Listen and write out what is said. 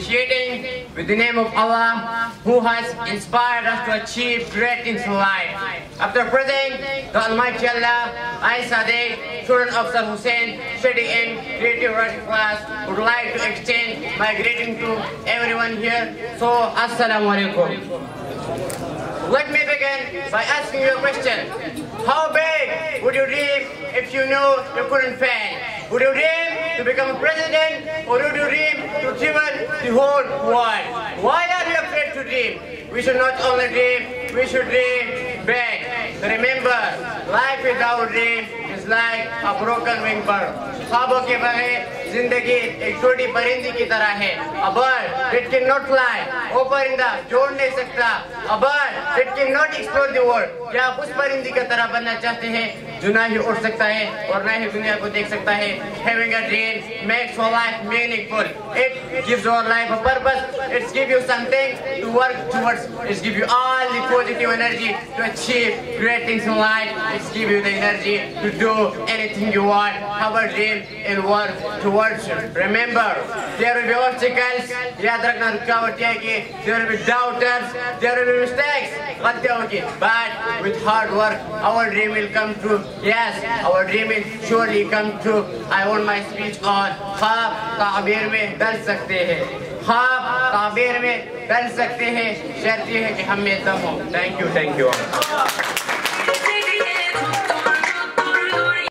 initiating with the name of Allah who has inspired us to achieve great things in life. After praising the Almighty Allah, I Sadiq, student of Sir Hussein, studying in creative writing class, would like to extend my greeting to everyone here. So, Assalamu alaikum. Let me begin by asking you a question. How big would you dream if you knew you couldn't fail? Would you dream to become a president or you dream to travel the whole world? Why are you afraid to dream? We should not only dream, we should dream big. Remember, life without dream is like a broken wing bird. ख्वाबों के बगैर ज़िंदगी एक छोटी परिंदी की तरह है a bird it cannot fly वो परिंदा जोड़ नहीं सकता a bird it cannot explore the world क्या आप उस परिंदी की तरह बनना चाहते हैं जो ना ही उड़ सकता है और ना ही दुनिया को देख सकता है having a dream makes your life meaningful it gives your life a purpose it gives you something to work towards it gives you all the positive energy to achieve great things in life it gives you the energy to do anything you want have a dream and work towards it remember there will be obstacles याद रखना रुकावट आएगी there will be doubters there will be mistakes गलतियाँ होगी but with hard work our dream will come true yes, our dream will surely come true. I want my speech on ख्वाब ताबीर में डर सकते हैं ख्वाब ताबीर में डर सकते हैं शर्त यह है कि हम में दम हो थैंक यू थैंक यू